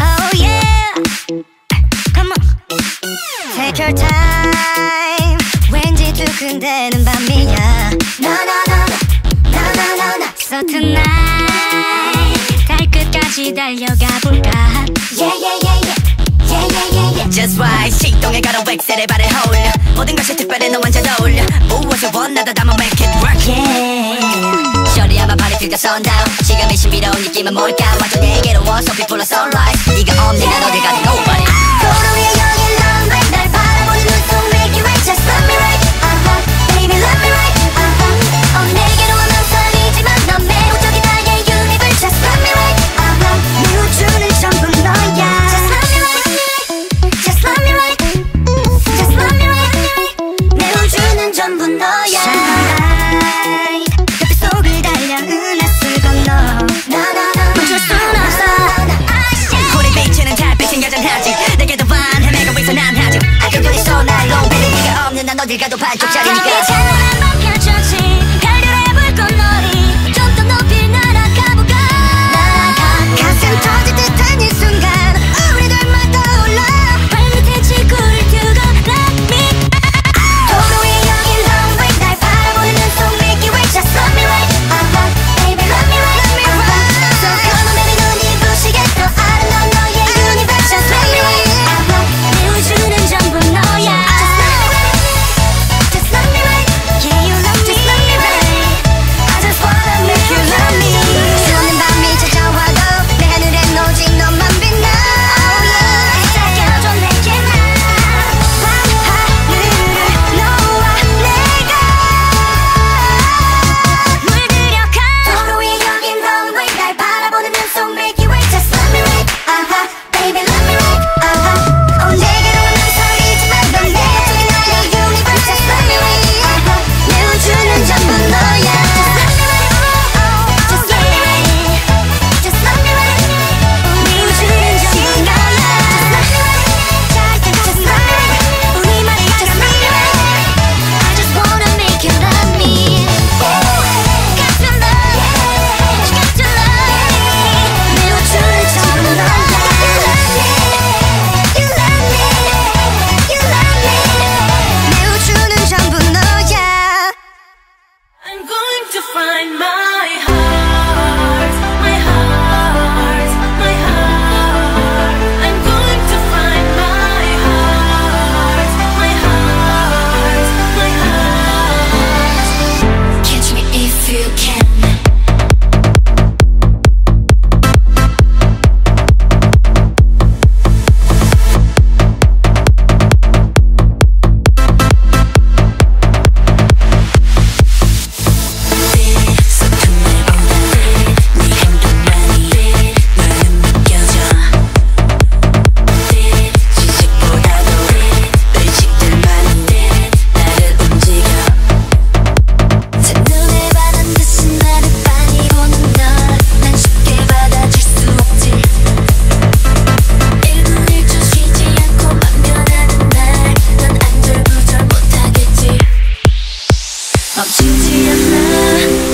Oh yeah, come on, take your time. 왠지 두근대는 밤이야. No no no no no no no. So tonight, 달 끝까지 달려가 볼까? Yeah yeah yeah yeah. Yeah, yeah, yeah, yeah. Just why 시동에 가로 웩셀에 발에 허울려 모든 것이 특별해 너 완전 어울려 무엇을 원하다 담아 make it work yeah. 그가 선다운 지금의 신비로운 느낌은 뭘까? 완전 내게로 What's up before the sunrise. 네가 없는 난 어딜 가든 난 어딜 가도 반쪽짜리니까. 아, 그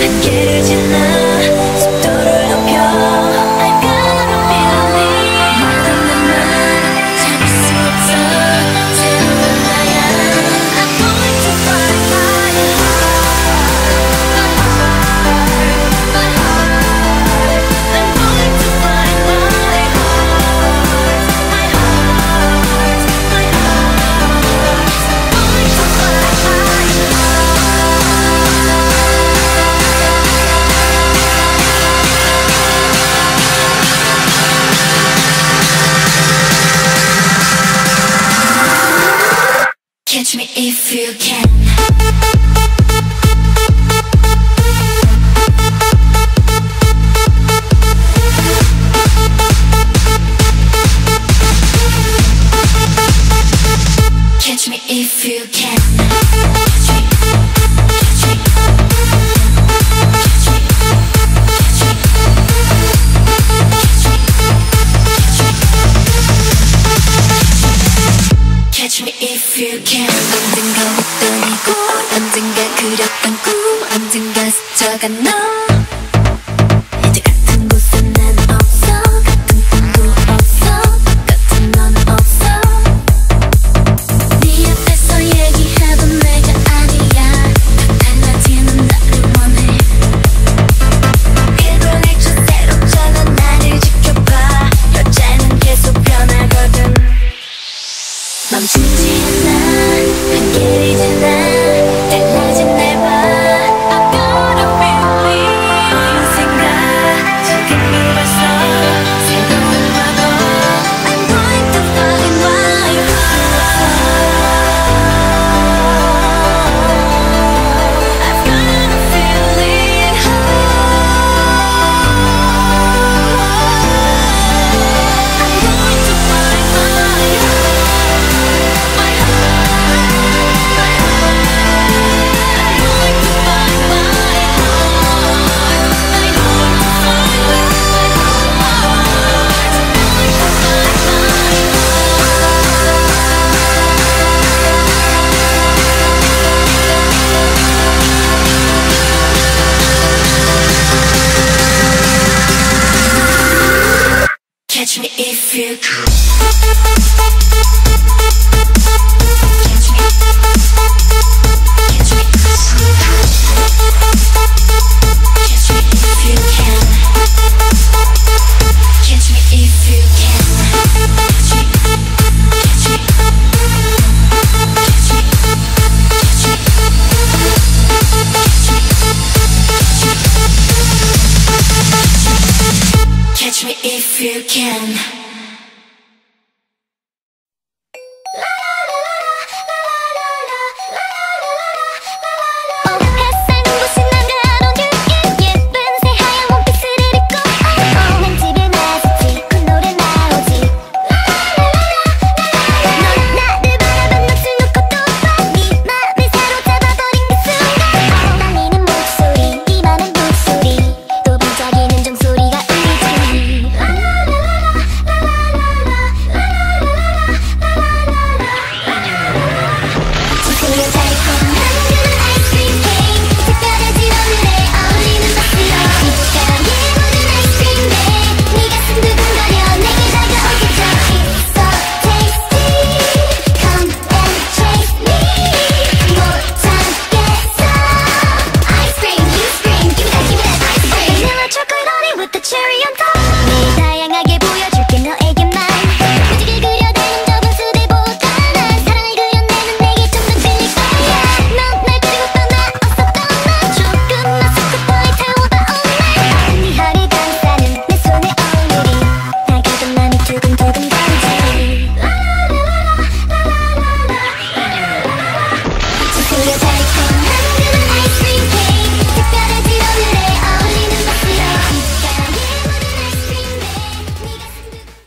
그길을 지나. like I no. Me if you can.